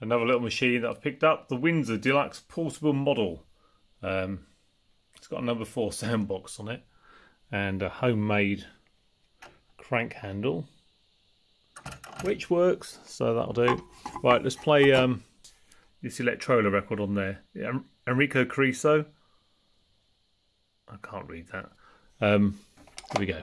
another little machine that I've picked up, the Windsor Deluxe Portable Model. Um, it's got a number four soundbox on it and a homemade crank handle, which works, so that'll do. Right, let's play um, this Electrola record on there. Enrico Caruso. I can't read that. Um, here we go.